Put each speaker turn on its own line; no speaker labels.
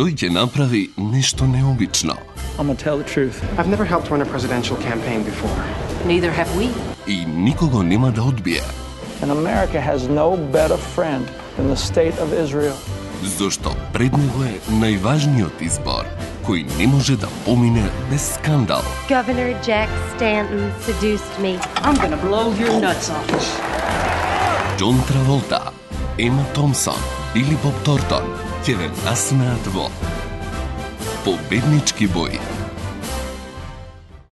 тој ќе направи нешто необично.
I'm gonna tell the truth.
I've never helped run a presidential campaign before.
Neither have we.
И никого нема да одбие,
And America has no better friend than the state of Israel.
зашто пред него е најважниот избор, кој не може да помине без скандал.
Governor Jack Stanton seduced me.
I'm gonna blow your nuts off.
Џон Траволта, Ема Томсон, или Боб Тортон ќе ве насмеат во Победнички бои